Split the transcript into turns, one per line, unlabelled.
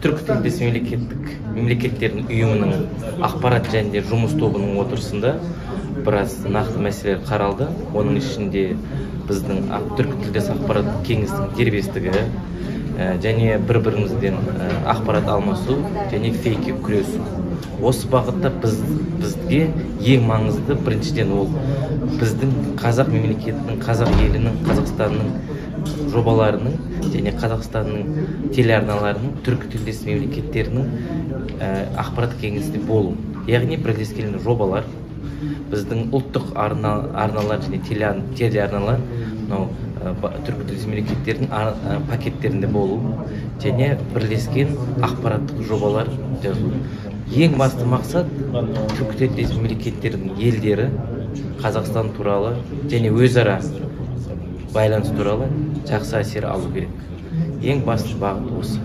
түркі тілдес мемлекеттік мемлекеттердің ұйымының ақпарат және жұмыс тобының отырысында біраз нақты мәселелер қаралды. Оның ішінде біздің түркі тілдес ақпарат кеңістігінің дербестігі және бір бірімізден ақпарат алмасу және фейкке күресу. Осы бағытта біз бізге ең маңызды біріншіден ол біздің қазақ мемлекетінің қазақ елінің қазақстанның жобаларының және қазақстанның телеарналарының түркі тілдес мемлекеттерінің ақпарат кеңесінде болу. Яғни бірлескен жобалар. Біздің ұлттық арна, арналар және телеарналар мынау түркі тілдес мемлекеттердің пакеттерінде болу және бірлескен ақпараттық жобалар жазу ең басты мақсат түркі тілдес мемлекеттердің елдері қазақстан туралы және өзара байланыс туралы жақсы әсер алу керек. Ең басты бағыт осы.